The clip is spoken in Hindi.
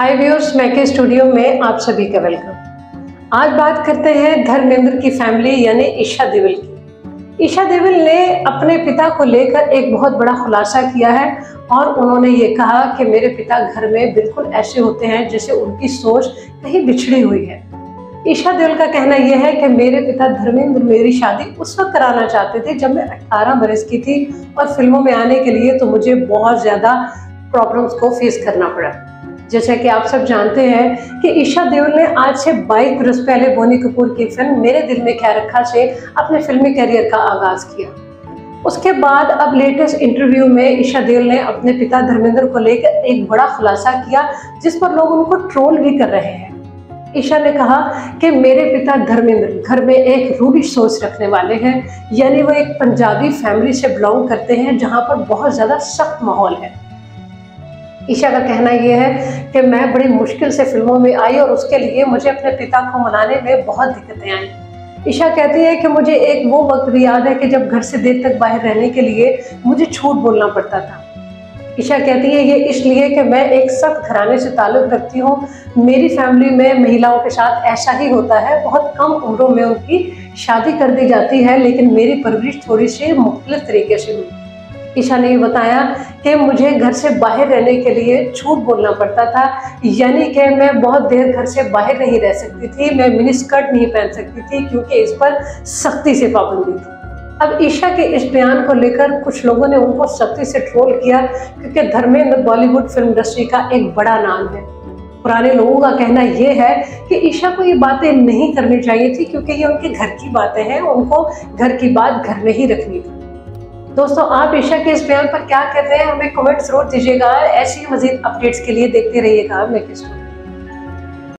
हाय व्यूअर्स मैके स्टूडियो में आप सभी का वेलकम आज बात करते हैं धर्मेंद्र की फैमिली यानी ईशा देवल की. ईशा देवल ने अपने पिता को लेकर एक बहुत बड़ा खुलासा किया है और उन्होंने ये कहा कि मेरे पिता घर में बिल्कुल ऐसे होते हैं जैसे उनकी सोच कहीं बिछड़ी हुई है. ईशा देवल का कहना यह है कि मेरे पिता धर्मेंद्र, मेरी शादी उस वक्त कराना चाहते थे जब मैं 18 बरस की थी और फ़िल्मों में आने के लिए तो मुझे बहुत ज़्यादा प्रॉब्लम्स को फेस करना पड़ा. जैसा कि आप सब जानते हैं कि ईशा देओल ने आज से 22 बरस पहले बोनी कपूर की फ़िल्म मेरे दिल में क्या रखा से अपने फिल्मी करियर का आगाज़ किया। उसके बाद अब लेटेस्ट इंटरव्यू में ईशा देओल ने अपने पिता धर्मेंद्र को लेकर एक बड़ा खुलासा किया, जिस पर लोग उनको ट्रोल भी कर रहे हैं। ईशा ने कहा कि मेरे पिता धर्मेंद्र घर में एक रूढ़ी सोच रखने वाले हैं, यानी वो एक पंजाबी फैमिली से बिलोंग करते हैं, जहाँ पर बहुत ज़्यादा सख्त माहौल है। ईशा का कहना यह है कि मैं बड़ी मुश्किल से फ़िल्मों में आई और उसके लिए मुझे अपने पिता को मनाने में बहुत दिक्कतें आई। ईशा कहती है कि मुझे एक वो वक्त भी याद है कि जब घर से देर तक बाहर रहने के लिए मुझे झूठ बोलना पड़ता था। ईशा कहती है, ये इसलिए कि मैं एक सख्त घराने से ताल्लुक़ रखती हूँ। मेरी फैमिली में महिलाओं के साथ ऐसा ही होता है। बहुत कम उम्रों में उनकी शादी कर दी जाती है, लेकिन मेरी परवरिश थोड़ी सी मुख्तलिफ़ तरीके से हुई। ईशा ने बताया कि मुझे घर से बाहर रहने के लिए झूठ बोलना पड़ता था। यानी कि मैं बहुत देर घर से बाहर नहीं रह सकती थी, मैं मिनी स्कर्ट नहीं पहन सकती थी क्योंकि इस पर सख्ती से पाबंदी थी। अब ईशा के इस बयान को लेकर कुछ लोगों ने उनको सख्ती से ट्रोल किया क्योंकि धर्मेंद्र बॉलीवुड फ़िल्म इंडस्ट्री का एक बड़ा नाम है। पुराने लोगों का कहना यह है कि ईशा को ये बातें नहीं करनी चाहिए थी क्योंकि ये उनके घर की बातें हैं, उनको घर की बात घर में ही रखनी थी। दोस्तों, आप ईशा के इस बयान पर क्या कर रहे हैं, हमें कमेंट ज़रूर दीजिएगा। ऐसी मजीद अपडेट्स के लिए देखते रहिएगा। मेरे किस